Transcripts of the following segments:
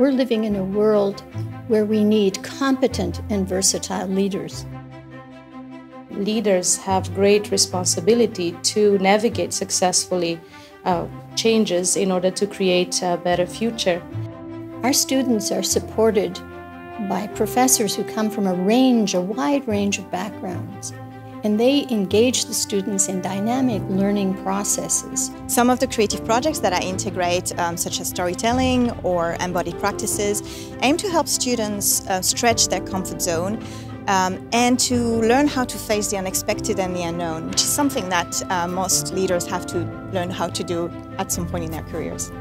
We're living in a world where we need competent and versatile leaders. Leaders have great responsibility to navigate successfully uh, changes in order to create a better future. Our students are supported by professors who come from a range, a wide range of backgrounds and they engage the students in dynamic learning processes. Some of the creative projects that I integrate, um, such as storytelling or embodied practices, aim to help students uh, stretch their comfort zone um, and to learn how to face the unexpected and the unknown, which is something that uh, most leaders have to learn how to do at some point in their careers.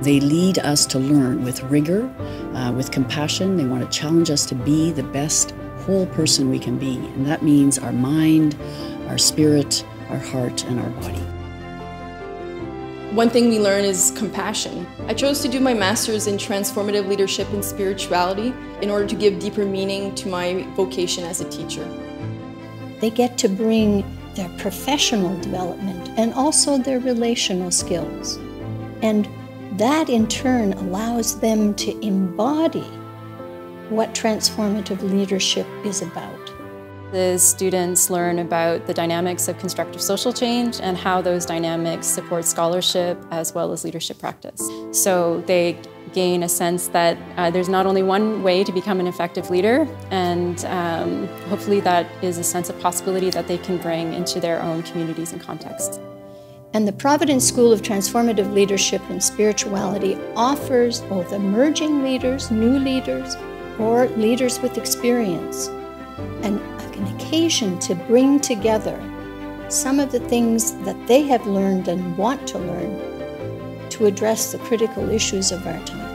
They lead us to learn with rigor, uh, with compassion. They want to challenge us to be the best whole person we can be. And that means our mind, our spirit, our heart, and our body. One thing we learn is compassion. I chose to do my master's in transformative leadership and spirituality in order to give deeper meaning to my vocation as a teacher. They get to bring their professional development and also their relational skills. And that in turn allows them to embody what transformative leadership is about. The students learn about the dynamics of constructive social change and how those dynamics support scholarship as well as leadership practice. So they gain a sense that uh, there's not only one way to become an effective leader, and um, hopefully that is a sense of possibility that they can bring into their own communities and contexts. And the Providence School of Transformative Leadership and Spirituality offers both emerging leaders, new leaders, or leaders with experience, an, an occasion to bring together some of the things that they have learned and want to learn to address the critical issues of our time.